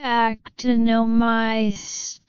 Actinomyces